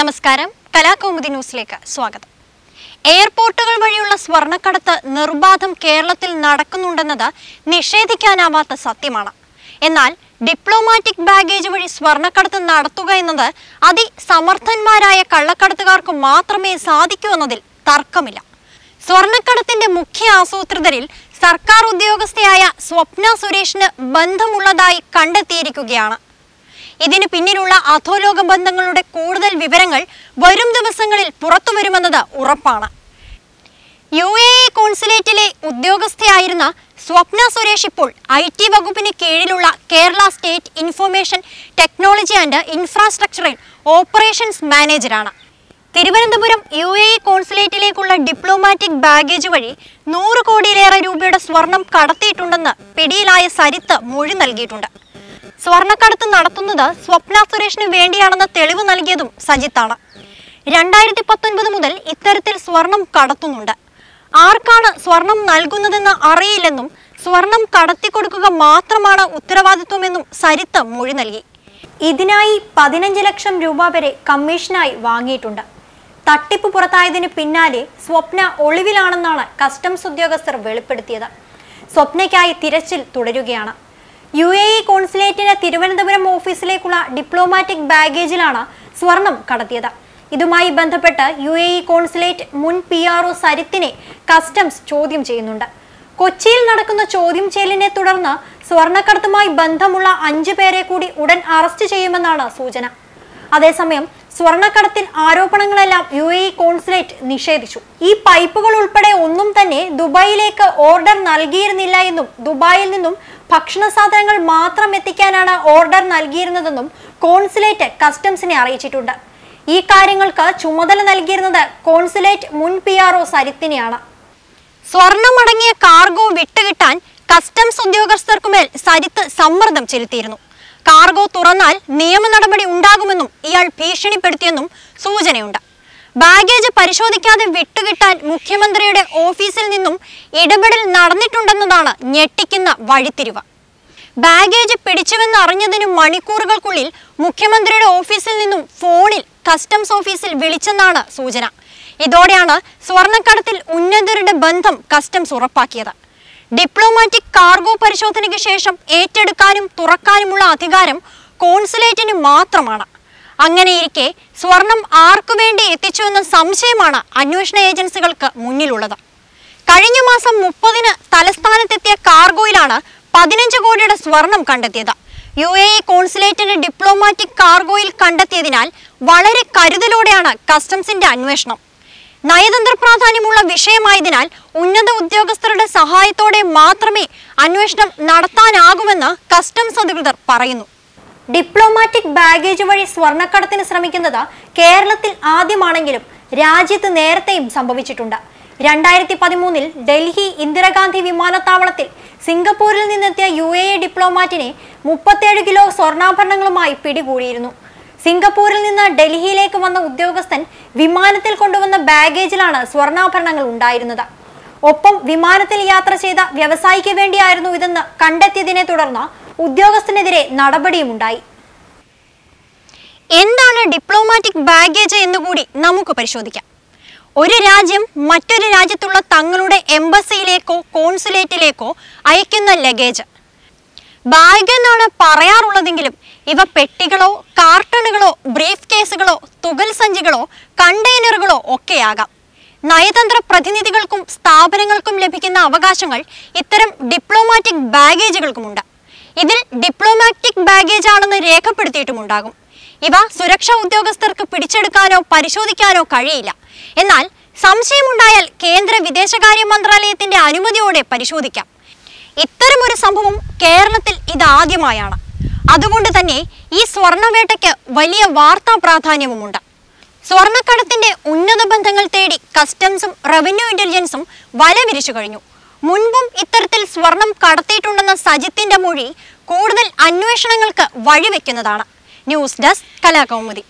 നമസ്കാരം. കലാകൗമുദി ന്യൂസിലേക്ക് സ്വാഗതം. എയർപോർട്ടുകൾ വഴിയുള്ള സ്വർണക്കടത്ത് നിർബാധം കേരളത്തിൽ നടക്കുന്നുണ്ടെന്നത് നിഷേധിക്കാനാവാത്ത സത്യമാണ്. എന്നാൽ ഡിപ്ലോമാറ്റിക് ബാഗേജ് വഴി സ്വർണക്കടത്ത് നടത്തുക എന്നത് അതിസമർത്ഥന്മാരായ കള്ളക്കടത്തുകാർക്ക് മാത്രമേ സാധിക്കൂ എന്നതിൽ തർക്കമില്ല. സ്വർണക്കടത്തിന്റെ മുഖ്യ ആസൂത്രിതരിൽ സർക്കാർ ഉദ്യോഗസ്ഥയായ സ്വപ്ന സുരേഷിന് ബന്ധമുള്ളതായി കണ്ടെത്തിയിരിക്കുകയാണ്. ഇതിന് പിന്നിലുള്ള അധോലോക ബന്ധങ്ങളുടെ കൂടുതൽ വിവരങ്ങൾ വരും ദിവസങ്ങളിൽ പുറത്തു പുറത്തുവരുമെന്നത് ഉറപ്പാണ്. യു എ കോൺസുലേറ്റിലെ ഉദ്യോഗസ്ഥയായിരുന്ന സ്വപ്ന സുരേഷ് ഇപ്പോൾ ഐ ടി വകുപ്പിന് കീഴിലുള്ള Kerala state information technology and ഇൻഫ്രാസ്ട്രക്ചറിൽ operations മാനേജറാണ് തിരുവനന്തപുരം യു എ കോൺസുലേറ്റിലേക്കുള്ള ഡിപ്ലോമാറ്റിക് ബാഗേജ് വഴി നൂറ് കോടിയിലേറെ രൂപയുടെ സ്വർണം കടത്തിയിട്ടുണ്ടെന്ന് പിടിയിലായ സരിത്ത് മൊഴി നൽകിയിട്ടുണ്ട്. സ്വർണക്കടത്ത് നടത്തുന്നത് സ്വപ്ന സുരേഷിന് വേണ്ടിയാണെന്ന തെളിവ് നൽകിയതും സജിത്താണ്. രണ്ടായിരത്തി പത്തൊൻപത് മുതൽ ഇത്തരത്തിൽ സ്വർണം കടത്തുന്നുണ്ട്. ആർക്കാണ് സ്വർണം നൽകുന്നതെന്ന് അറിയില്ലെന്നും സ്വർണം കടത്തി കൊടുക്കുക മാത്രമാണ് ഉത്തരവാദിത്വമെന്നും സരിത്ത് മൊഴി നൽകി. ഇതിനായി പതിനഞ്ച് ലക്ഷം രൂപ വരെ കമ്മീഷനായി വാങ്ങിയിട്ടുണ്ട്. തട്ടിപ്പ് പുറത്തായതിന് പിന്നാലെ സ്വപ്ന ഒളിവിലാണെന്നാണ് കസ്റ്റംസ് ഉദ്യോഗസ്ഥർ വെളിപ്പെടുത്തിയത്. സ്വപ്നയ്ക്കായി തിരച്ചിൽ തുടരുകയാണ്. യു എ ഇ കോൺസുലേറ്റിന് തിരുവനന്തപുരം ഓഫീസിലേക്കുള്ള ഡിപ്ലോമാറ്റിക് ബാഗേജിലാണ് സ്വർണം കടത്തിയത്. ഇതുമായി ബന്ധപ്പെട്ട് യു എ ഇ കോൺസുലേറ്റ് മുൻ പി ആർ ഒ സരിത്തിനെ കസ്റ്റംസ് ചോദ്യം ചെയ്യുന്നുണ്ട്. കൊച്ചിയിൽ നടക്കുന്ന ചോദ്യം ചെയ്യലിനെ തുടർന്ന് സ്വർണക്കടത്തുമായി ബന്ധമുള്ള അഞ്ചു പേരെ കൂടി ഉടൻ അറസ്റ്റ് ചെയ്യുമെന്നാണ് സൂചന. അതേസമയം സ്വർണക്കടത്തിൽ ആരോപണങ്ങളെല്ലാം യു എ ഇ കോൺസുലേറ്റ് നിഷേധിച്ചു. ഈ പൈപ്പുകൾ ഉൾപ്പെടെ ഒന്നും തന്നെ ദുബായിലേക്ക് ഓർഡർ നൽകിയിരുന്നില്ല എന്നും ദുബായിൽ നിന്നും ഭക്ഷണ സാധനങ്ങൾ മാത്രം എത്തിക്കാനാണ് ഓർഡർ നൽകിയിരുന്നതെന്നും കോൺസുലേറ്റ് കസ്റ്റംസിനെ അറിയിച്ചിട്ടുണ്ട്. ഈ കാര്യങ്ങൾക്ക് ചുമതല നൽകിയിരുന്നത് കോൺസുലേറ്റ് മുൻ പി ആർ ഒ സരിത്തിനെയാണ്. സ്വർണമടങ്ങിയ കാർഗോ വിട്ടുകിട്ടാൻ കസ്റ്റംസ് ഉദ്യോഗസ്ഥർക്കുമേൽ സരിത്ത് സമ്മർദ്ദം ചെലുത്തിയിരുന്നു. കാർഗോ തുറന്നാൽ നിയമ നടപടി ഉണ്ടാകുമെന്നും ഇയാൾ ഭീഷണിപ്പെടുത്തിയെന്നും സൂചനയുണ്ട്. ബാഗേജ് പരിശോധിക്കാതെ വിട്ടുകിട്ടാൻ മുഖ്യമന്ത്രിയുടെ ഓഫീസിൽ നിന്നും ഇടപെടൽ നടന്നിട്ടുണ്ടെന്നതാണ് ഞെട്ടിക്കുന്ന വഴിത്തിരിവ്. ബാഗേജ് പിടിച്ചുവെന്ന് അറിഞ്ഞതിന് മണിക്കൂറുകൾക്കുള്ളിൽ മുഖ്യമന്ത്രിയുടെ ഓഫീസിൽ നിന്നും ഫോണിൽ കസ്റ്റംസ് ഓഫീസിൽ വിളിച്ചെന്നാണ് സൂചന. ഇതോടെയാണ് സ്വർണക്കടത്തിൽ ഉന്നതരുടെ ബന്ധം കസ്റ്റംസ് ഉറപ്പാക്കിയത്. ഡിപ്ലോമാറ്റിക് കാർഗോ പരിശോധനയ്ക്ക് ശേഷം ഏറ്റെടുക്കാനും തുറക്കാനുമുള്ള അധികാരം കോൺസുലേറ്റിന് മാത്രമാണ്. അങ്ങനെയിരിക്കെ സ്വർണം ആർക്കു വേണ്ടി എത്തിച്ചു എന്ന സംശയമാണ് അന്വേഷണ ഏജൻസികൾക്ക് മുന്നിലുള്ളത്. കഴിഞ്ഞ മാസം മുപ്പതിന് തലസ്ഥാനത്തെത്തിയ കാർഗോയിലാണ് പതിനഞ്ച് കോടിയുടെ സ്വർണം കണ്ടെത്തിയത്. യു എ ഇ കോൺസുലേറ്റിന്റെ ഡിപ്ലോമാറ്റിക് കാർഗോയിൽ കണ്ടെത്തിയതിനാൽ വളരെ കരുതലോടെയാണ് കസ്റ്റംസിന്റെ അന്വേഷണം. നയതന്ത്ര പ്രാധാന്യമുള്ള വിഷയമായതിനാൽ ഉന്നത ഉദ്യോഗസ്ഥരുടെ സഹായത്തോടെ മാത്രമേ അന്വേഷണം നടത്താനാകുമെന്ന് കസ്റ്റംസ് അധികൃതർ പറയുന്നു. ഡിപ്ലോമാറ്റിക് ബാഗേജ് വഴി സ്വർണക്കടത്തിന് ശ്രമിക്കുന്നത് കേരളത്തിൽ ആദ്യമാണെങ്കിലും രാജ്യത്ത് നേരത്തെയും സംഭവിച്ചിട്ടുണ്ട്. രണ്ടായിരത്തി പതിമൂന്നിൽ ഡൽഹി ഇന്ദിരാഗാന്ധി വിമാനത്താവളത്തിൽ സിംഗപ്പൂരിൽ നിന്നെത്തിയ യു എ ഡിപ്ലോമാറ്റിനെ മുപ്പത്തേഴ് കിലോ സ്വർണാഭരണങ്ങളുമായി പിടികൂടിയിരുന്നു. സിംഗപ്പൂരിൽ നിന്ന് ഡൽഹിയിലേക്ക് വന്ന ഉദ്യോഗസ്ഥൻ വിമാനത്തിൽ കൊണ്ടുവന്ന ബാഗേജിലാണ് സ്വർണാഭരണങ്ങൾ ഉണ്ടായിരുന്നത്. ഒപ്പം വിമാനത്തിൽ യാത്ര ചെയ്ത വ്യവസായിക്ക് വേണ്ടിയായിരുന്നു ഇതെന്ന് കണ്ടെത്തിയതിനെ തുടർന്ന് ഉദ്യോഗസ്ഥനെതിരെ നടപടിയുമുണ്ടായി. എന്താണ് ഡിപ്ലോമാറ്റിക് ബാഗേജ് എന്ന് കൂടി നമുക്ക് പരിശോധിക്കാം. ഒരു രാജ്യം മറ്റൊരു രാജ്യത്തുള്ള തങ്ങളുടെ എംബസിയിലേക്കോ കോൺസുലേറ്റിലേക്കോ അയക്കുന്ന ലഗേജ് ബാഗ് എന്നാണ് പറയാറുള്ളതെങ്കിലും ഇവ പെട്ടികളോ കാർട്ടണുകളോ ബ്രീഫ് കേസുകളോ തുകൽ സഞ്ചികളോ കണ്ടെയ്നറുകളോ ഒക്കെയാകാം. നയതന്ത്ര പ്രതിനിധികൾക്കും സ്ഥാപനങ്ങൾക്കും ലഭിക്കുന്ന അവകാശങ്ങൾ ഇത്തരം ഡിപ്ലോമാറ്റിക് ബാഗേജുകൾക്കുമുണ്ട് ഇതിൽ ഡിപ്ലോമാറ്റിക് ബാഗേജ് ആണെന്ന് രേഖപ്പെടുത്തിയിട്ടുമുണ്ടാകും. ഇവ സുരക്ഷാ ഉദ്യോഗസ്ഥർക്ക് പിടിച്ചെടുക്കാനോ പരിശോധിക്കാനോ കഴിയില്ല. എന്നാൽ സംശയമുണ്ടായാൽ കേന്ദ്ര വിദേശകാര്യ മന്ത്രാലയത്തിന്റെ അനുമതിയോടെ പരിശോധിക്കാം. ഇത്തരമൊരു സംഭവം കേരളത്തിൽ ഇതാദ്യമായാണ്. അതുകൊണ്ട് തന്നെ ഈ സ്വർണവേട്ടയ്ക്ക് വലിയ വാർത്താ പ്രാധാന്യവുമുണ്ട്. സ്വർണക്കടത്തിന്റെ ഉന്നത ബന്ധങ്ങൾ തേടി കസ്റ്റംസും റവന്യൂ ഇന്റലിജൻസും വല വിരിച്ചു കഴിഞ്ഞു. മുൻപും ഇത്തരത്തിൽ സ്വർണം കടത്തിയിട്ടുണ്ടെന്ന സജിത്തിന്റെ മൊഴി കൂടുതൽ അന്വേഷണങ്ങൾക്ക് വഴിവെക്കുന്നതാണ്. News desk Kalakaumudi.